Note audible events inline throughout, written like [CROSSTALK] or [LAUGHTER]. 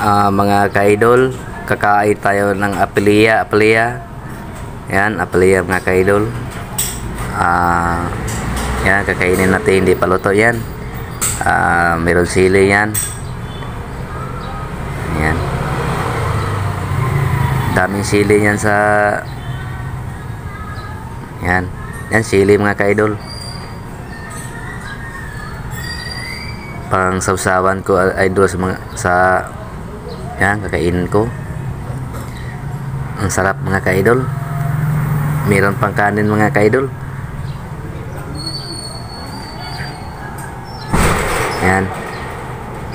ah, mga kaidol, kakain tayo ng apelya, apelya. Yan, apelya mga kaidol. Ah, yan, kakainin natin, hindi pa luto yan. Ah, meron sili yan. Yan. Daming sili yan sa Yan. Yan sili mga kaidol. Pang sausawan ko idol sa mga sa yan kakainin ko. Ang sarap mga kaidol. Meron pang kanin mga kaidol. Yan.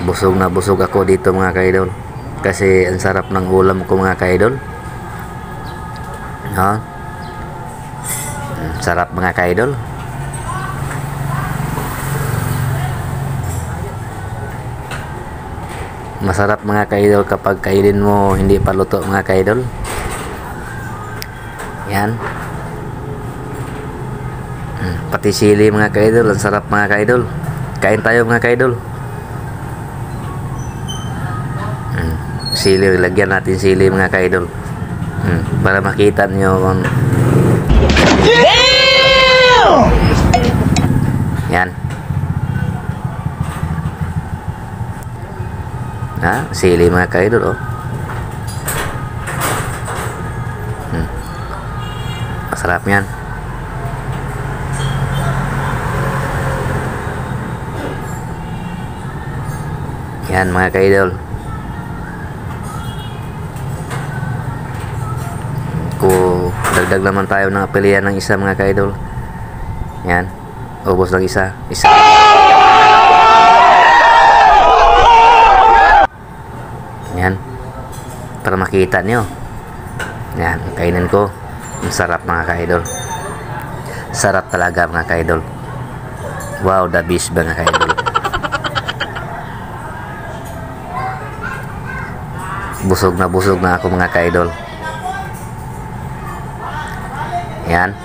Busog na busog ako dito mga kaidol. Kasi ang sarap ng ulam ko mga kaidol. No? Sarap mga kaidol. Masarap mga kaidol kapag kainin mo hindi pa luto mga kaidol. Yan. Mm, Pati sili mga kaidol, ang sarap mga kaidol. Kain tayo mga kaidol. Mm, Sili, lagyan natin sili mga kaidol. Mm, Para makita nyo kung... Yan. Ha? Sili mga kaidol, oh. Hmm. Masarap yan. Yan mga kaidol. Ko dagdag naman tayo ng apelya ng isa mga kaidol. Yan. Ubos lang isa. Isa. Yan. Para makita nyo. Yan. Kainin ko. Ang sarap mga kaidol. Sarap talaga mga kaidol. Wow, the best mga kaidol. Busog na busog na ako mga kaidol. Yan.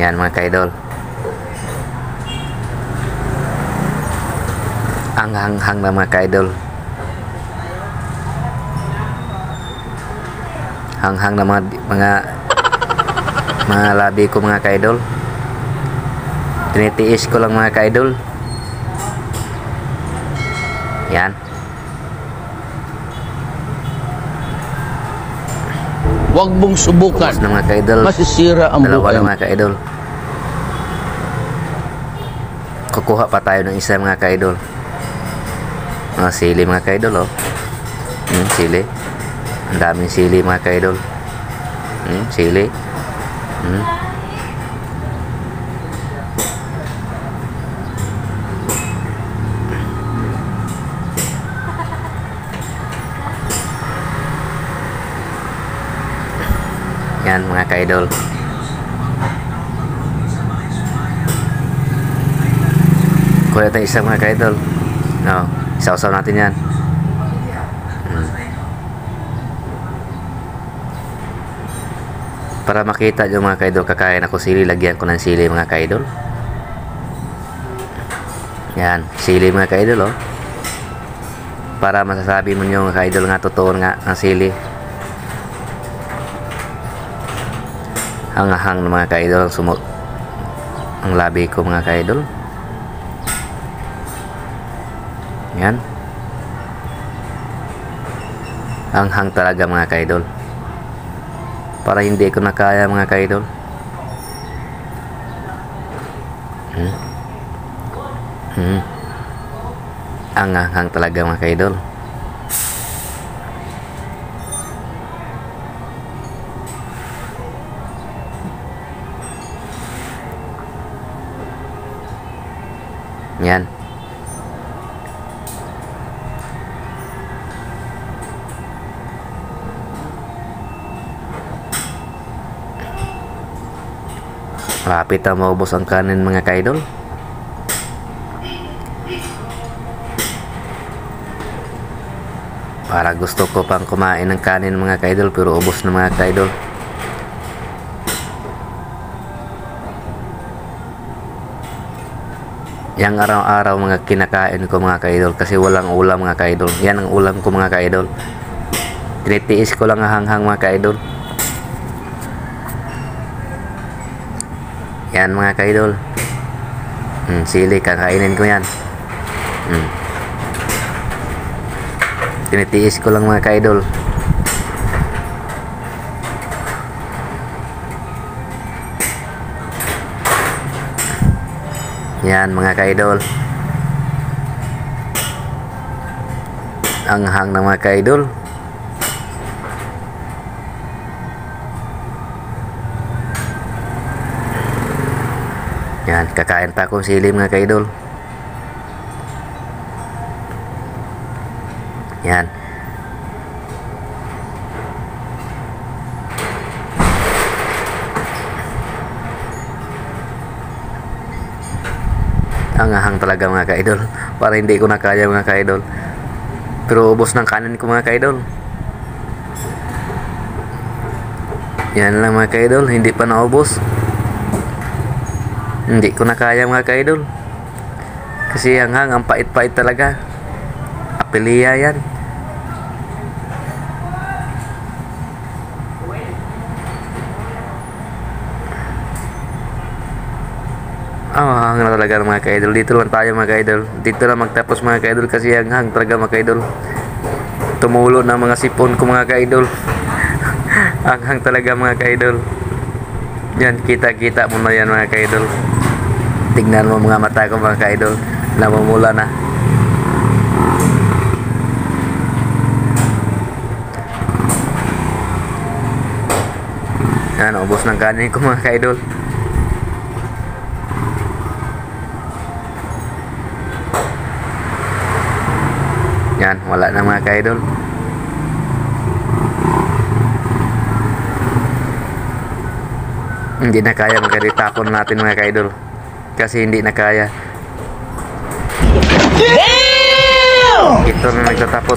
Yan mga kaidol. Ang hanghang na mga kaidol. Hanghang na mga mga mga labi ko mga kaidol. Tinitiis ko lang mga kaidol. Yan. Huwag mong subukan. Tapos na mga kaidol. Masisira ang Dalawa buhay mo. mga kaidol. Kukuha pa tayo ng isa mga kaidol. Mga sili mga kaidol oh. Hmm, sili. Ang daming sili mga kaidol. Hmm, sili. Hmm. Yan mga kaidol. Kuha tayo isa mga kaidol. No, isaw-saw natin yan. Para makita yung mga kaidol, kakain ako sili, lagyan ko ng sili mga kaidol. Yan, sili mga kaidol oh. Para masasabi mo nyo mga kaidol nga totoo nga ang sili. hangahang ng mga kaidol ang sumo ang labi ko mga kaidol yan hanghang talaga mga kaidol para hindi ko nakaya mga kaidol hmm. Hmm. hanghang talaga mga kaidol Yan. Rapit na maubos ang kanin mga kaidol. Para gusto ko pang kumain ng kanin mga kaidol pero ubos na mga kaidol. Yang araw-araw mga kinakain ko mga kaidol kasi walang ulam mga kaidol. Yan ang ulam ko mga kaidol. Tinitiis ko lang ang hanghang mga kaidol. Yan mga ka-idol. Hmm, sili, kakainin ko yan. Hmm. Tinitiis ko lang mga ka-idol. Yan mga ka-idol. Ang hang ng mga ka-idol. Yan, kakain pa akong sili mga ka-idol. Yan. Ang ahang talaga mga ka-idol. Para hindi ko na kaya mga ka-idol. Pero ubos ng kanin ko mga ka-idol. Yan lang mga ka-idol. Hindi pa naubos. Hindi ko na kaya mga ka-idol. Kasi hanghang, ang pait-pait talaga. Apelia yan. Ah, hang na talaga mga ka-idol. Dito lang tayo mga ka-idol. Dito lang magtapos mga ka-idol kasi hanghang talaga mga ka-idol. Tumulo ng mga sipon ko mga ka-idol. [LAUGHS] hanghang talaga mga ka-idol. Yan, kita-kita mo na yan mga ka-idol. Tignan mo mga mata ko mga ka-idol. Namumula na. Yan, ubos ng kanin ko mga ka-idol. Yan, wala na mga ka-idol. Hindi na kaya magkaritapon natin mga ka-idol. Kasi hindi na kaya. Ito na nagtatapos